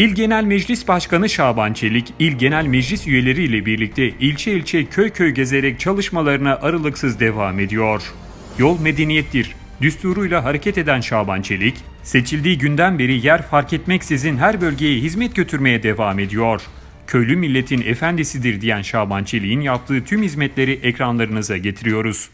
İl Genel Meclis Başkanı Şaban Çelik, İl Genel Meclis üyeleriyle birlikte ilçe ilçe köy köy gezerek çalışmalarına aralıksız devam ediyor. Yol medeniyettir. Düsturuyla hareket eden Şaban Çelik, seçildiği günden beri yer fark etmeksizin her bölgeye hizmet götürmeye devam ediyor. Köylü milletin efendisidir diyen Şaban Çelik'in yaptığı tüm hizmetleri ekranlarınıza getiriyoruz.